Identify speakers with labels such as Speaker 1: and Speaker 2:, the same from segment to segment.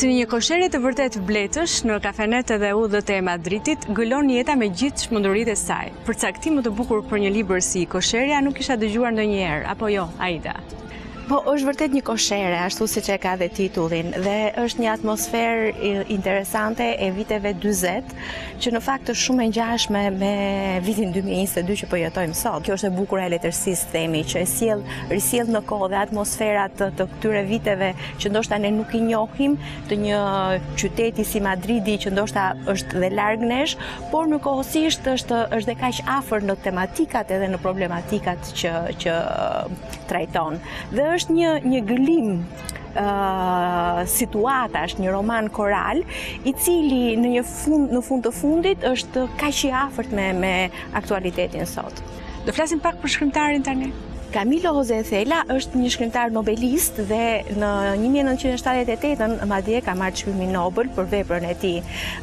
Speaker 1: Si një koshere të vërtetë bletësh në kafenet dhe udhët e Madridit, gëlon jeta me gjithë çmenduritë e saj. Përcaktim më të bukur për një libër si Kosherja nuk kisha dëgjuar ndonjëherë, apo jo, Aida?
Speaker 2: Po është vërtet një koshere, ashtu siç e ka dhe titullin, dhe është një atmosferë interesante e viteve 40, që në fakt është shumë e ngjashme me vitin 2022 që përjetojmë po sot. Kjo është e bukura e letërsisë, themi, që e sjell, risjell në kohë dhe atmosferat të, të këtyre viteve që ndoshta ne nuk i njohim të një qyteti si Madridi që ndoshta është dhe larg nesh, por njëkohësisht është, është dhe kaq afër në tematikat edhe në problematikat që, që trajton dhe është një një gëlim situatash është një roman koral i cili në një fund në fund të fundit është kaq i afërt me me aktualitetin sot.
Speaker 1: Do flasim pak për shkrimtarin tani.
Speaker 2: Camilo Jose Cela është një shkrimtar nobelist dhe në 1978-ën madje ka marrë çmimin Nobel për veprën e tij.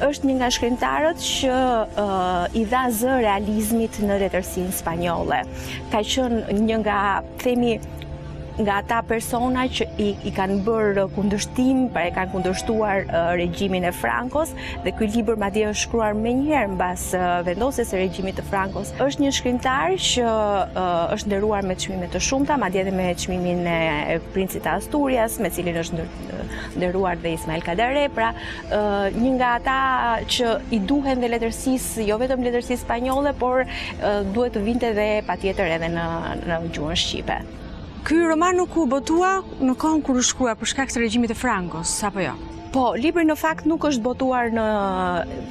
Speaker 2: Është një nga shkrimtarët që uh, i dha zë realizmit në letërsinë spanjolle. ka qenë një nga themi nga ata persona që i, i kanë bërë kundërshtim, pra e kanë kundërshtuar uh, regjimin e Frankos, dhe ky libër madje është shkruar menjëherë mbas uh, vendosjes së regjimit të Frankos. është një shkrimtar që uh, është nderuar me çmime të shumta, madje dhe me çmimin e princit të Asturias, me të cilin është nder. nderuar dhe Ismail Kadare, pra një nga ata që i duhen dhe letërsisë, jo vetëm letërsisë spanjolle, por duhet të vinte dhe patjetër edhe në, në gjuhën shqipe.
Speaker 1: Ky roman nuk u botua në kohën kur u shkrua për shkak të regjimit të Frankos, apo jo?
Speaker 2: Po, libri në fakt nuk është botuar në,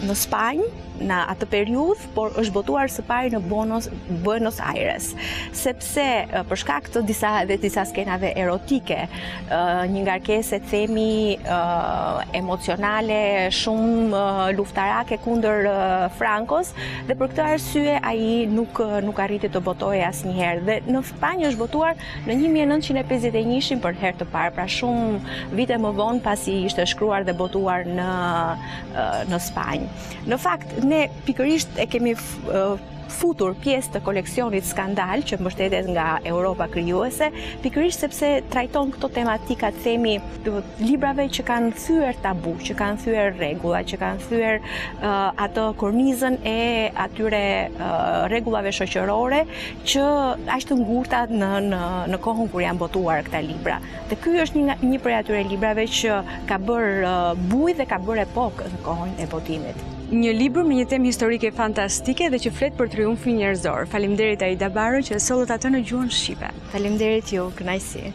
Speaker 2: në Spanjë, në atë periudhë, por është botuar së pari në Buenos, Buenos Aires, sepse për shkak të disa dhe disa skenave erotike, një ngarkese themi emocionale shumë luftarake kundër Frankos dhe për këtë arsye ai nuk nuk arriti të botohej asnjëherë dhe në Spanjë është botuar në 1951-shin për herë të parë, pra shumë vite më vonë pasi ishte shkruar dhe botuar në në Spanjë. Në fakt, ne pikërisht e kemi futur pjesë të koleksionit Skandal që mbështetet nga Europa krijuese, pikërisht sepse trajton këto tematika të themi librave që kanë thyer tabu, që kanë thyer rregulla, që kanë thyer uh, atë kornizën e atyre uh, rregullave shoqërore që aq të ngurta në në në kohën kur janë botuar këta libra. Dhe ky është një një prej atyre librave që ka bërë bujë dhe ka bërë epokë në kohën e botimit.
Speaker 1: Një libër me një temë historike fantastike dhe që flet për triumfin njerëzor. Faleminderit Aida Baro që e sollët atë në gjuhën shqipe.
Speaker 2: Faleminderit ju, kënaqësi.